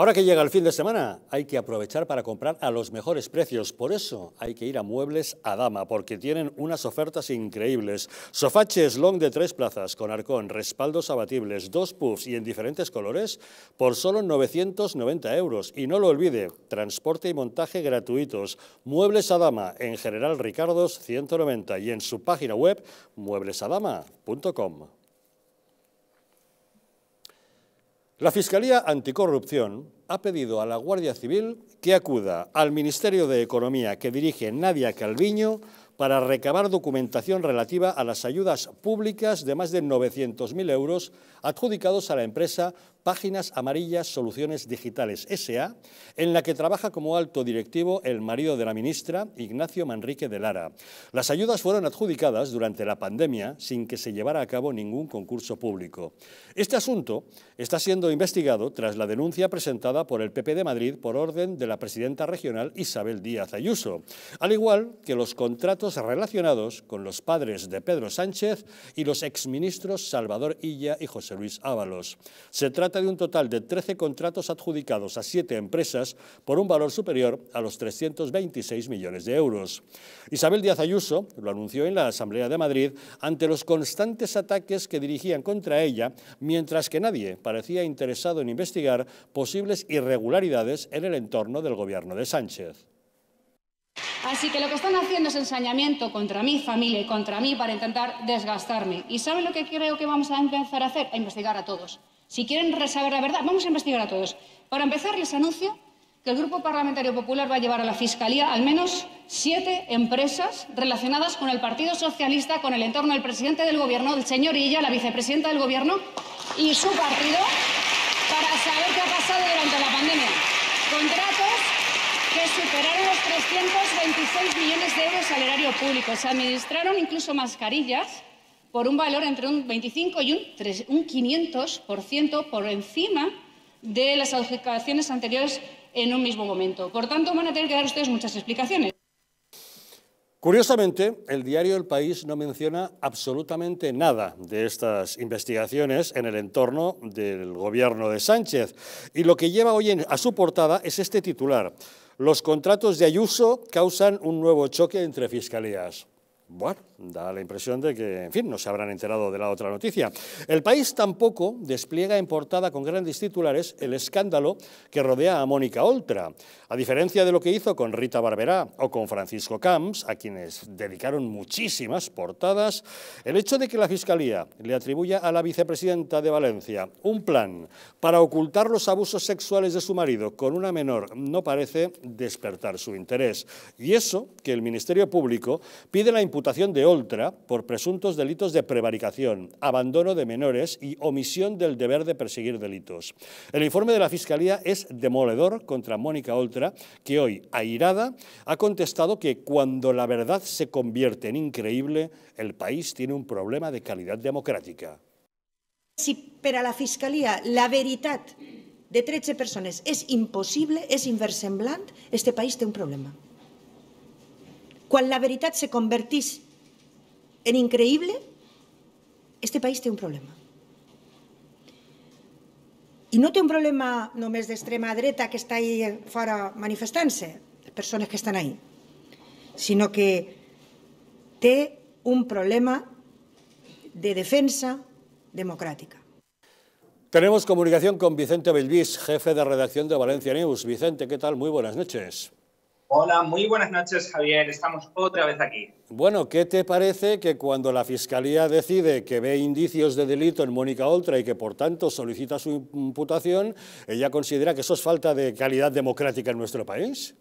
Ahora que llega el fin de semana, hay que aprovechar para comprar a los mejores precios. Por eso hay que ir a Muebles Adama, porque tienen unas ofertas increíbles. Sofaches long de tres plazas, con arcón, respaldos abatibles, dos puffs y en diferentes colores, por solo 990 euros. Y no lo olvide, transporte y montaje gratuitos. Muebles Adama, en General Ricardos 190 y en su página web mueblesadama.com. La Fiscalía Anticorrupción ha pedido a la Guardia Civil que acuda al Ministerio de Economía que dirige Nadia Calviño para recabar documentación relativa a las ayudas públicas de más de 900.000 euros adjudicados a la empresa Páginas Amarillas Soluciones Digitales S.A., en la que trabaja como alto directivo el marido de la ministra, Ignacio Manrique de Lara. Las ayudas fueron adjudicadas durante la pandemia sin que se llevara a cabo ningún concurso público. Este asunto está siendo investigado tras la denuncia presentada por el PP de Madrid por orden de la presidenta regional Isabel Díaz Ayuso, al igual que los contratos relacionados con los padres de Pedro Sánchez y los exministros Salvador Illa y José Luis Ábalos. Se trata de un total de 13 contratos adjudicados a siete empresas por un valor superior a los 326 millones de euros. Isabel Díaz Ayuso lo anunció en la Asamblea de Madrid ante los constantes ataques que dirigían contra ella, mientras que nadie parecía interesado en investigar posibles irregularidades en el entorno del gobierno de Sánchez. Así que lo que están haciendo es ensañamiento contra mi familia y contra mí para intentar desgastarme. ¿Y saben lo que creo que vamos a empezar a hacer? A investigar a todos. Si quieren saber la verdad, vamos a investigar a todos. Para empezar, les anuncio que el Grupo Parlamentario Popular va a llevar a la Fiscalía al menos siete empresas relacionadas con el Partido Socialista, con el entorno del presidente del Gobierno, del señor Illa, la vicepresidenta del Gobierno y su partido, para saber qué ha pasado durante la pandemia. Contratos que superaron los 326 millones de euros al erario público. Se administraron incluso mascarillas por un valor entre un 25 y un, 500% por encima de las adjudicaciones anteriores en un mismo momento. Por tanto, van a tener que dar ustedes muchas explicaciones. Curiosamente, el diario El País no menciona absolutamente nada de estas investigaciones en el entorno del gobierno de Sánchez. Y lo que lleva hoy a su portada es este titular. Los contratos de Ayuso causan un nuevo choque entre fiscalías. Bueno, da la impresión de que, en fin, no se habrán enterado de la otra noticia. El país tampoco despliega en portada con grandes titulares el escándalo que rodea a Mónica Oltra. A diferencia de lo que hizo con Rita Barberá o con Francisco Camps, a quienes dedicaron muchísimas portadas, el hecho de que la Fiscalía le atribuya a la vicepresidenta de Valencia un plan para ocultar los abusos sexuales de su marido con una menor no parece despertar su interés. Y eso que el Ministerio Público pide la imputación de Oltra por presuntos delitos de prevaricación, abandono de menores y omisión del deber de perseguir delitos. El informe de la Fiscalía es demoledor contra Mónica Oltra, que hoy, airada, ha contestado que cuando la verdad se convierte en increíble, el país tiene un problema de calidad democrática. Si para la Fiscalía la veritat de 13 persones és impossible, és inversemblant, este país té un problema. Quan la veritat se convertís en increïble, este país té un problema. I no té un problema només d'extrema dreta que està ahí fora manifestant-se, persones que estan ahí, sinó que té un problema de defensa democrática. Tenemos comunicación con Vicente Belvis, jefe de redacción de Valencia News. Vicente, ¿qué tal? Muy buenas noches. Hola, muy buenas noches, Javier. Estamos otra vez aquí. Bueno, ¿qué te parece que cuando la Fiscalía decide que ve indicios de delito en Mónica Oltra y que por tanto solicita su imputación, ella considera que eso es falta de calidad democrática en nuestro país?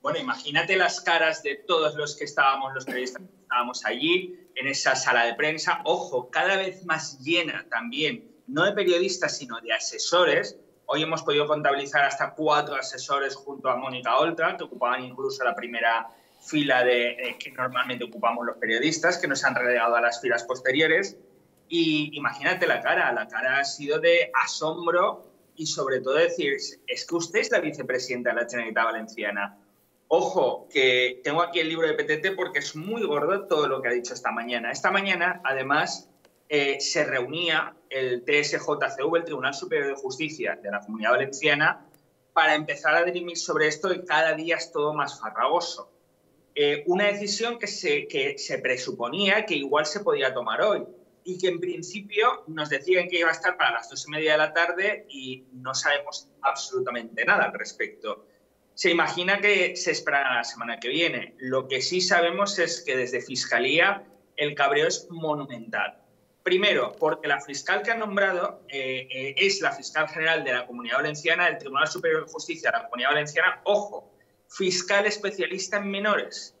Bueno, imagínate las caras de todos los que estábamos, los periodistas que estábamos allí, en esa sala de prensa. Ojo, cada vez más llena también, no de periodistas, sino de asesores Hoy hemos podido contabilizar hasta cuatro asesores junto a Mónica Oltra, que ocupaban incluso la primera fila de, eh, que normalmente ocupamos los periodistas, que nos han relegado a las filas posteriores. Y imagínate la cara, la cara ha sido de asombro y sobre todo decir, es que usted es la vicepresidenta de la Generalitat Valenciana. Ojo, que tengo aquí el libro de PTT porque es muy gordo todo lo que ha dicho esta mañana. Esta mañana, además, eh, se reunía el TSJCV, el Tribunal Superior de Justicia de la Comunidad Valenciana, para empezar a dirimir sobre esto y cada día es todo más farragoso. Eh, una decisión que se, que se presuponía que igual se podía tomar hoy y que en principio nos decían que iba a estar para las dos y media de la tarde y no sabemos absolutamente nada al respecto. Se imagina que se esperará la semana que viene. Lo que sí sabemos es que desde Fiscalía el cabreo es monumental. Primero, porque la fiscal que han nombrado eh, eh, es la fiscal general de la Comunidad Valenciana, del Tribunal Superior de Justicia de la Comunidad Valenciana. Ojo, fiscal especialista en menores.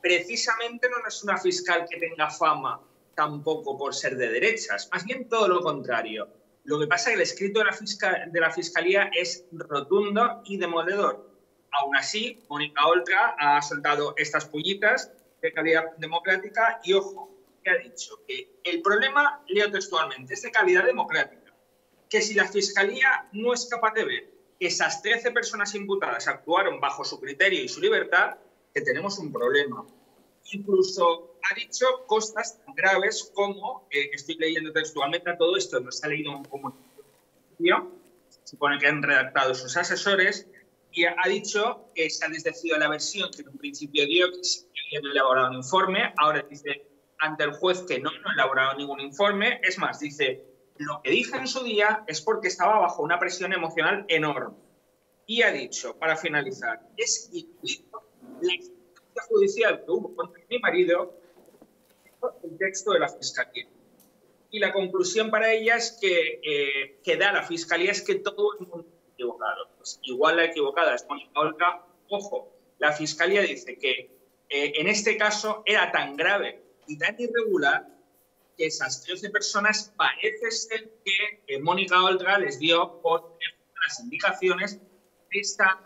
Precisamente no es una fiscal que tenga fama tampoco por ser de derechas, más bien todo lo contrario. Lo que pasa es que el escrito de la, de la Fiscalía es rotundo y demoledor. Aún así, Mónica Oltra ha soltado estas pullitas de calidad democrática y, ojo, ha dicho que el problema, leo textualmente, es de calidad democrática, que si la Fiscalía no es capaz de ver que esas 13 personas imputadas actuaron bajo su criterio y su libertad, que tenemos un problema. Incluso ha dicho cosas tan graves como, eh, estoy leyendo textualmente a todo esto, no se ha leído un comunicado, supone que han redactado sus asesores, y ha dicho que se ha desdecido la versión que en un principio dio, que se había elaborado un informe, ahora dice ante el juez que no, no ha elaborado ningún informe. Es más, dice, lo que dije en su día es porque estaba bajo una presión emocional enorme. Y ha dicho, para finalizar, es injusto la instancia judicial que hubo contra mi marido el texto de la Fiscalía. Y la conclusión para ella es que, eh, que da la Fiscalía es que todo el mundo está equivocado. Pues igual la equivocada es Mónica Olga. Ojo, la Fiscalía dice que eh, en este caso era tan grave y tan irregular que esas 13 personas parece ser que Mónica Olga les dio por las indicaciones esta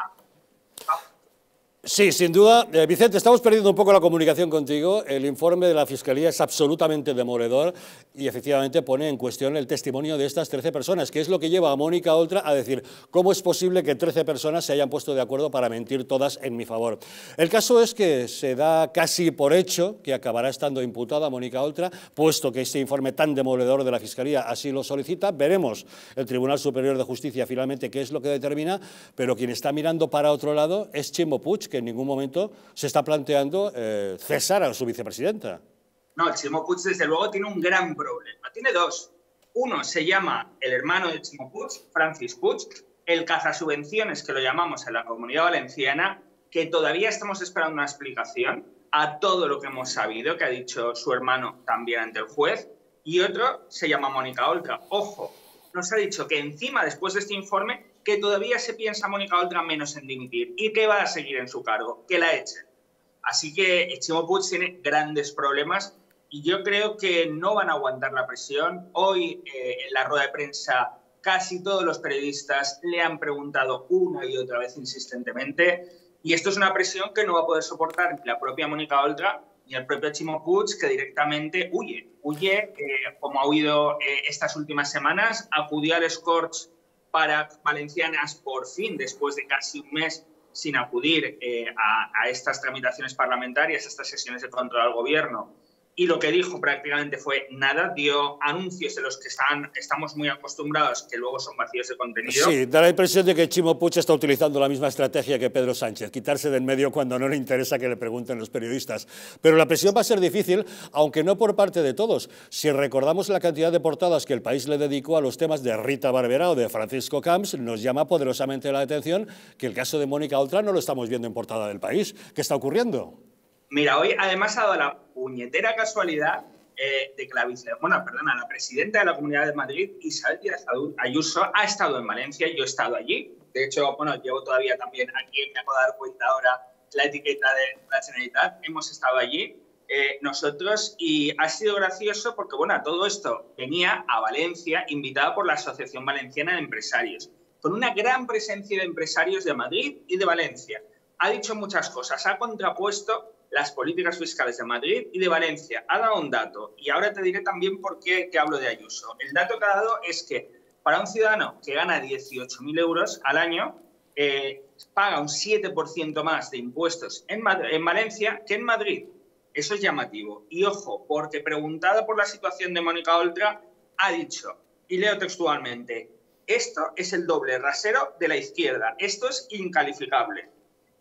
Sí, sin duda. Eh, Vicente, estamos perdiendo un poco la comunicación contigo. El informe de la Fiscalía es absolutamente demoledor y efectivamente pone en cuestión el testimonio de estas 13 personas, que es lo que lleva a Mónica Oltra a decir cómo es posible que 13 personas se hayan puesto de acuerdo para mentir todas en mi favor. El caso es que se da casi por hecho que acabará estando imputada Mónica Oltra, puesto que este informe tan demoledor de la Fiscalía así lo solicita. Veremos el Tribunal Superior de Justicia finalmente qué es lo que determina, pero quien está mirando para otro lado es Chimo Puig, que en ningún momento se está planteando eh, cesar a su vicepresidenta. No, el Chimo Puig desde luego tiene un gran problema. Tiene dos. Uno se llama el hermano de Chimo Puig, Francis Puig, el cazasubvenciones que lo llamamos en la comunidad valenciana, que todavía estamos esperando una explicación a todo lo que hemos sabido, que ha dicho su hermano también ante el juez. Y otro se llama Mónica Olca. Ojo, nos ha dicho que encima, después de este informe, que todavía se piensa Mónica Oltra menos en dimitir y que va a seguir en su cargo, que la echen. Así que Chimo Puig tiene grandes problemas yo creo que no van a aguantar la presión. Hoy eh, en la rueda de prensa casi todos los periodistas le han preguntado una y otra vez insistentemente y esto es una presión que no va a poder soportar la propia Mónica Oltra ni el propio Chimo Puig que directamente huye. Huye, eh, como ha huido eh, estas últimas semanas, acudió al Scorch para valencianas por fin, después de casi un mes sin acudir a, estas tramitaciones parlamentarias, a estas sesiones de control al gobierno, y lo que dijo prácticamente fue nada, dio anuncios de los que están, estamos muy acostumbrados, que luego son vacíos de contenido. Sí, da la impresión de que Chimo Puig está utilizando la misma estrategia que Pedro Sánchez, quitarse del medio cuando no le interesa que le pregunten los periodistas. Pero la presión va a ser difícil, aunque no por parte de todos. Si recordamos la cantidad de portadas que el país le dedicó a los temas de Rita Barbera o de Francisco Camps, nos llama poderosamente la atención que el caso de Mónica Oltra no lo estamos viendo en portada del país. ¿Qué está ocurriendo? Mira, hoy además ha dado la puñetera casualidad eh, de que la bueno, la presidenta de la Comunidad de Madrid, Isabel Díaz Ayuso, ha estado en Valencia, yo he estado allí. De hecho, bueno, llevo todavía también aquí, me acabo de dar cuenta ahora la etiqueta de la Generalitat, hemos estado allí eh, nosotros y ha sido gracioso porque, bueno, todo esto venía a Valencia invitada por la Asociación Valenciana de Empresarios, con una gran presencia de empresarios de Madrid y de Valencia. Ha dicho muchas cosas, ha contrapuesto las políticas fiscales de Madrid y de Valencia. Ha dado un dato y ahora te diré también por qué te hablo de Ayuso. El dato que ha dado es que para un ciudadano que gana 18.000 euros al año, eh, paga un 7% más de impuestos en, en Valencia que en Madrid. Eso es llamativo. Y ojo, porque preguntada por la situación de Mónica Oltra, ha dicho, y leo textualmente, esto es el doble rasero de la izquierda, esto es incalificable.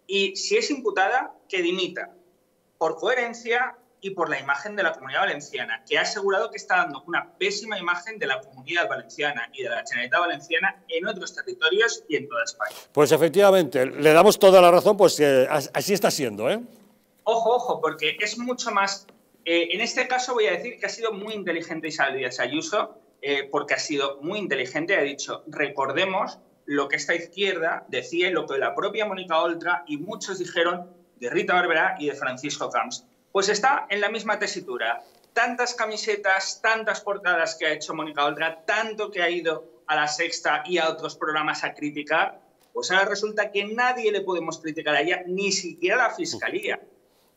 Y si es imputada, que dimita, por coherencia y por la imagen de la comunidad valenciana, que ha asegurado que está dando una pésima imagen de la comunidad valenciana y de la Generalitat Valenciana en otros territorios y en toda España. Pues efectivamente, le damos toda la razón, pues eh, así está siendo, ¿eh? Ojo, ojo, porque es mucho más... Eh, en este caso voy a decir que ha sido muy inteligente Isabel Díaz Ayuso, eh, porque ha sido muy inteligente, ha dicho, recordemos lo que esta izquierda decía y lo que la propia Mónica Oltra y muchos dijeron de Rita Barberá y de Francisco Camps. Pues está en la misma tesitura. Tantas camisetas, tantas portadas que ha hecho Mónica Oltra, tanto que ha ido a la sexta y a otros programas a criticar, pues ahora resulta que nadie le podemos criticar a ella, ni siquiera la fiscalía.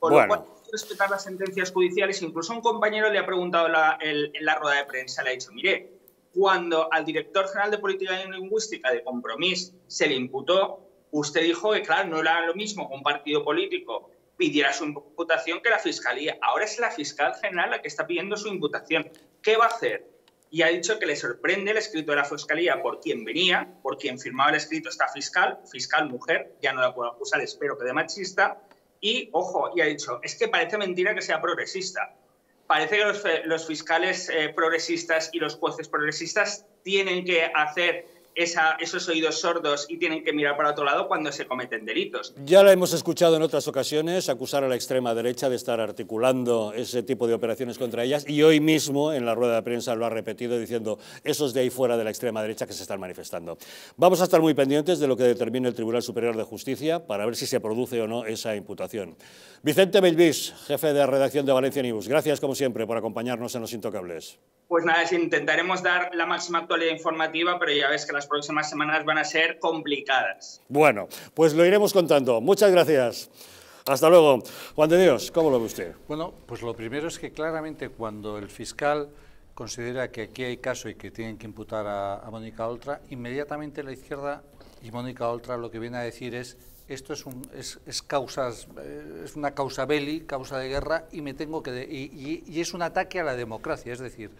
Por lo cual, respetar las sentencias judiciales. Incluso un compañero le ha preguntado en la rueda de prensa, le ha dicho, mire, cuando al director general de Política y Lingüística de Compromís se le imputó, usted dijo que, claro, no era lo mismo que un partido político pidiera su imputación que la Fiscalía. Ahora es la fiscal general la que está pidiendo su imputación. ¿Qué va a hacer? Y ha dicho que le sorprende el escrito de la Fiscalía por quien venía, por quien firmaba el escrito esta fiscal, fiscal mujer, ya no la puedo acusar, espero que de machista, y, ojo, y ha dicho, es que parece mentira que sea progresista. Parece que los, fiscales eh, progresistas y los jueces progresistas tienen que hacer esos oídos sordos y tienen que mirar para otro lado cuando se cometen delitos. Ya la hemos escuchado en otras ocasiones acusar a la extrema derecha de estar articulando ese tipo de operaciones contra ellas y hoy mismo en la rueda de prensa lo ha repetido diciendo esos de ahí fuera de la extrema derecha que se están manifestando. Vamos a estar muy pendientes de lo que determine el Tribunal Superior de Justicia para ver si se produce o no esa imputación. Vicente Belvis, jefe de redacción de Valencia News, gracias como siempre por acompañarnos en Los Intocables. Pues nada, intentaremos dar la máxima actualidad informativa, pero ya ves que las próximas semanas van a ser complicadas. Bueno, pues lo iremos contando. Muchas gracias. Hasta luego. Juan de Dios, ¿cómo lo ve usted? Bueno, pues lo primero es que claramente cuando el fiscal considera que aquí hay caso y que tienen que imputar a, Mónica Oltra, inmediatamente la izquierda y Mónica Oltra lo que viene a decir es esto es, un, es, causas, eh, es una causa belli, causa de guerra, y, me tengo que y, es un ataque a la democracia. Es decir,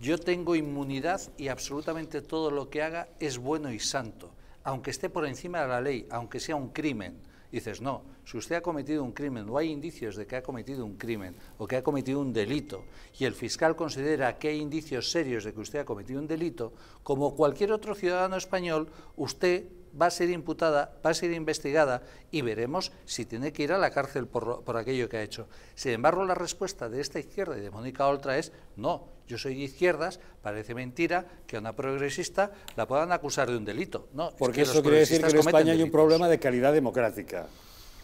yo tengo inmunidad y absolutamente todo lo que haga es bueno y santo, aunque esté por encima de la ley, aunque sea un crimen. Dices, no, si usted ha cometido un crimen o hay indicios de que ha cometido un crimen o que ha cometido un delito y el fiscal considera que hay indicios serios de que usted ha cometido un delito, como cualquier otro ciudadano español, usted va a ser imputada, va a ser investigada y veremos si tiene que ir a la cárcel por, aquello que ha hecho. Sin embargo, la respuesta de esta izquierda y de Mónica Oltra es no, yo soy de izquierdas, parece mentira que a una progresista la puedan acusar de un delito. No, Porque eso quiere decir que en España hay un problema de calidad democrática.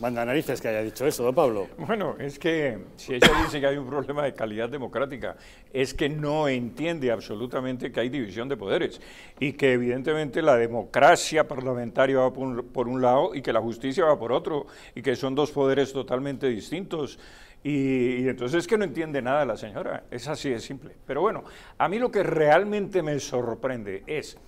Manda narices que haya dicho eso, don Pablo? Bueno, es que si ella dice que hay un problema de calidad democrática, es que no entiende absolutamente que hay división de poderes y que evidentemente la democracia parlamentaria va por un, lado y que la justicia va por otro y que son dos poderes totalmente distintos. Y, y, entonces es que no entiende nada la señora, es así de simple. Pero bueno, a mí lo que realmente me sorprende es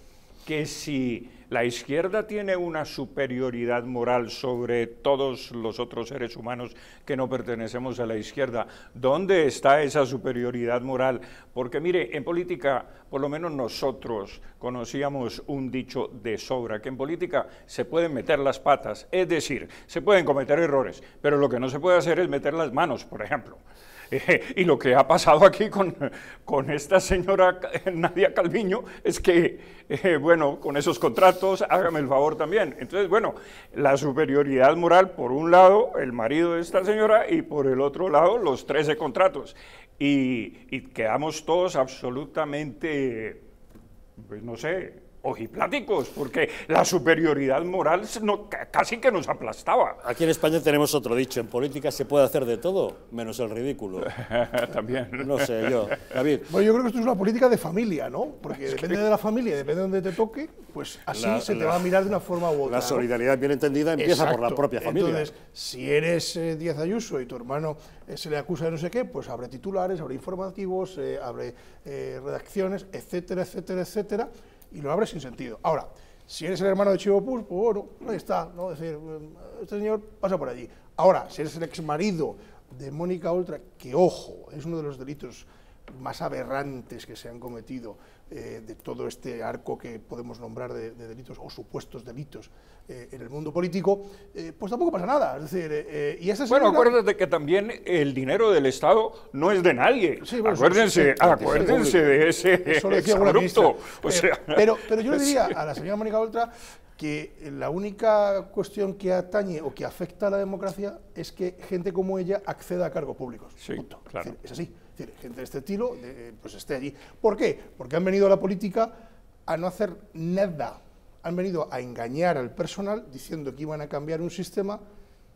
que si la izquierda tiene una superioridad moral sobre todos los otros seres humanos que no pertenecemos a la izquierda. ¿Dónde está esa superioridad moral? Porque mire, en política, por lo menos nosotros conocíamos un dicho de sobra, que en política se pueden meter las patas, es decir, se pueden cometer errores, pero lo que no se puede hacer es meter las manos, por ejemplo. y lo que ha pasado aquí con, con esta señora Nadia Calviño es que, eh, bueno, con esos contratos, hágame el favor también. Entonces, bueno, la superioridad moral, por un lado, el marido de esta señora, y por el otro lado, los 13 contratos. Y, y quedamos todos absolutamente, pues no sé, ojipláticos, porque la superioridad moral no, casi que nos aplastaba. Aquí en España tenemos otro dicho, en política se puede hacer de todo, menos el ridículo. También. No sé, yo. David. Bueno, yo creo que esto es una política de familia, ¿no? Porque depende de la familia, depende de donde te toque, pues así se te va a mirar de una forma u otra. La solidaridad bien entendida empieza por la propia familia. Entonces, si eres eh, Díaz Ayuso y tu hermano eh, se le acusa de no sé qué, pues abre titulares, abre informativos, eh, abre redacciones, etcétera, etcétera, etcétera y lo abre sin sentido. Ahora, si eres el hermano de Chivo Pus, pues bueno, ahí está, ¿no? Es decir, este señor pasa por allí. Ahora, si eres el ex marido de Mónica Oltra, que ojo, es uno de los delitos más aberrantes que se han cometido eh, de todo este arco que podemos nombrar de, delitos o supuestos delitos eh, en el mundo político, eh, pues tampoco pasa nada. Es decir, y esa bueno, acuérdate que también el dinero del Estado no es de nadie. acuérdense, acuérdense de ese, Eso decía o sea. pero, pero yo le diría a la señora Mónica Oltra que la única cuestión que atañe o que afecta a la democracia es que gente como ella acceda a cargos públicos. Sí, claro. Es, así. Gente de este estilo pues esté allí. ¿Por qué? Porque han venido a la política a no hacer nada. Han venido a engañar al personal diciendo que iban a cambiar un sistema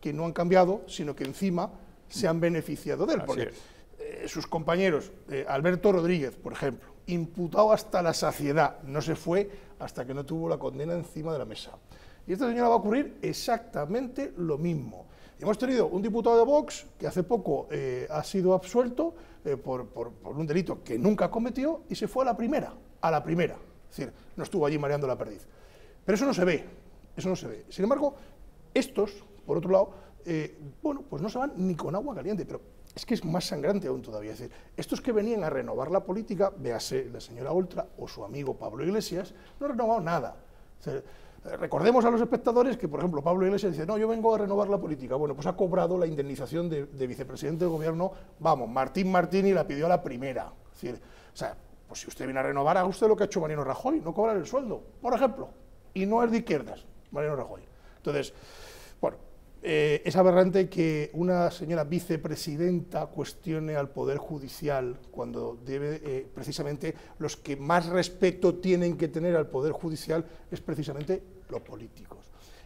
que no han cambiado, sino que encima se han beneficiado de él. Porque eh, sus compañeros, eh, Alberto Rodríguez, por ejemplo, imputado hasta la saciedad, no se fue hasta que no tuvo la condena encima de la mesa. Y esta señora va a ocurrir exactamente lo mismo. Hemos tenido un diputado de Vox que hace poco eh, ha sido absuelto eh, por, un delito que nunca cometió y se fue a la primera, a la primera. Es decir, no estuvo allí mareando la perdiz. Pero eso no se ve, eso no se ve. Sin embargo, estos, por otro lado, eh, bueno, pues no se van ni con agua caliente, pero es que es más sangrante aún todavía. Es decir, estos que venían a renovar la política, véase la señora Oltra o su amigo Pablo Iglesias, no han renovado nada. Recordemos a los espectadores que, por ejemplo, Pablo Iglesias dice, no, yo vengo a renovar la política. Bueno, pues ha cobrado la indemnización de, vicepresidente del gobierno, vamos, Martín Martini la pidió a la primera. Es decir, o sea, pues si usted viene a renovar, haga usted lo que ha hecho Mariano Rajoy, no cobrar el sueldo, por ejemplo. Y no es de izquierdas, Mariano Rajoy. Entonces, bueno, eh, es aberrante que una señora vicepresidenta cuestione al Poder Judicial cuando debe, eh, precisamente, los que más respeto tienen que tener al Poder Judicial es precisamente los políticos.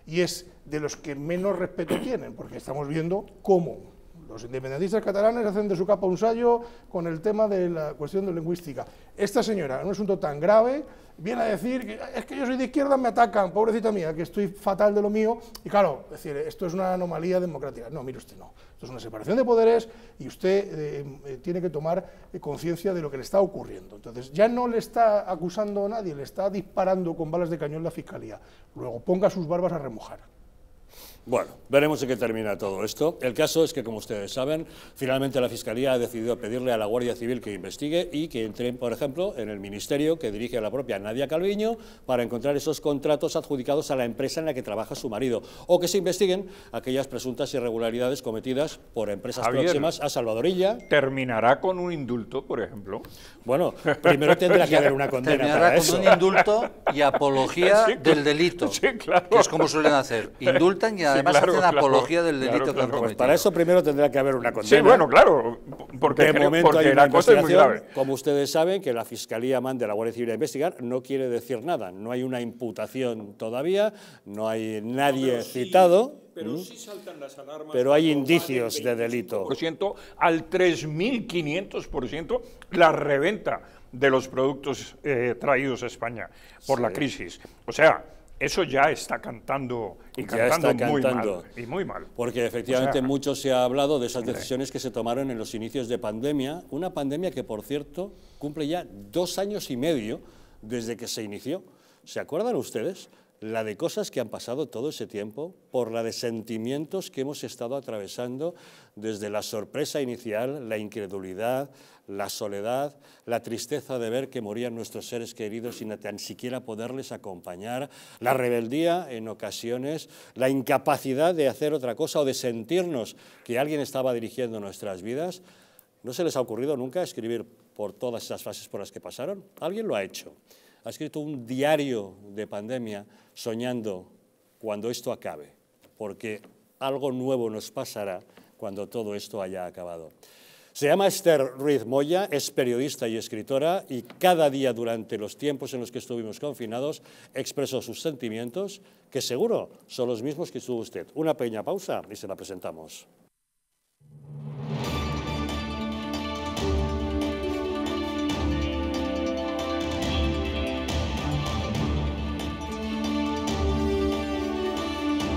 Y es de los que menos respeto tienen, porque estamos viendo cómo los independentistas catalanes hacen de su capa un sallo con el tema de la cuestión de lingüística. Esta señora, en un asunto tan grave, viene a decir que es que yo soy de izquierda, me atacan, pobrecita mía, que estoy fatal de lo mío. Y claro, es decir, esto es una anomalía democrática. No, mire usted, no. Esto es una separación de poderes y usted eh, eh, tiene que tomar eh, conciencia de lo que le está ocurriendo. Entonces, ya no le está acusando a nadie, le está disparando con balas de cañón la fiscalía. Luego, ponga sus barbas a remojar. Bueno, veremos en qué termina todo esto. El caso es que, como ustedes saben, finalmente la Fiscalía ha decidido pedirle a la Guardia Civil que investigue y que entre, por ejemplo, en el ministerio que dirige a la propia Nadia Calviño para encontrar esos contratos adjudicados a la empresa en la que trabaja su marido o que se investiguen aquellas presuntas irregularidades cometidas por empresas próximas a Salvadorilla. ¿Terminará con un indulto, por ejemplo? Bueno, primero tendrá que haber una condena Terminará con un indulto y apología del delito, sí, claro. que es como suelen hacer. Indultan y además hacen apología del delito que han cometido. Pues para eso primero tendrá que haber una condena. Sí, bueno, claro, porque, momento hay la cosa es muy grave. Como ustedes saben, que la Fiscalía mande a la Guardia Civil a investigar no quiere decir nada. No hay una imputación todavía, no hay nadie citado. Pero sí saltan las alarmas. Pero hay indicios de delito. Al 3.500% la reventa de los productos eh, traídos a España por la crisis. O sea, eso ya está cantando y cantando, muy mal y muy mal. Porque efectivamente mucho se ha hablado de esas decisiones que se tomaron en los inicios de pandemia, una pandemia que por cierto cumple ya dos años y medio desde que se inició. ¿Se acuerdan ustedes? La de cosas que han pasado todo ese tiempo, por la de sentimientos que hemos estado atravesando desde la sorpresa inicial, la incredulidad, la soledad, la tristeza de ver que morían nuestros seres queridos sin tan siquiera poderles acompañar, la rebeldía en ocasiones, la incapacidad de hacer otra cosa o de sentirnos que alguien estaba dirigiendo nuestras vidas. ¿No se les ha ocurrido nunca escribir por todas esas fases por las que pasaron? Alguien lo ha hecho ha escrito un diario de pandemia soñando cuando esto acabe, porque algo nuevo nos pasará cuando todo esto haya acabado. Se llama Esther Ruiz Moya, es periodista y escritora y cada día durante los tiempos en los que estuvimos confinados expresó sus sentimientos, que seguro son los mismos que tuvo usted. Una pequeña pausa y se la presentamos.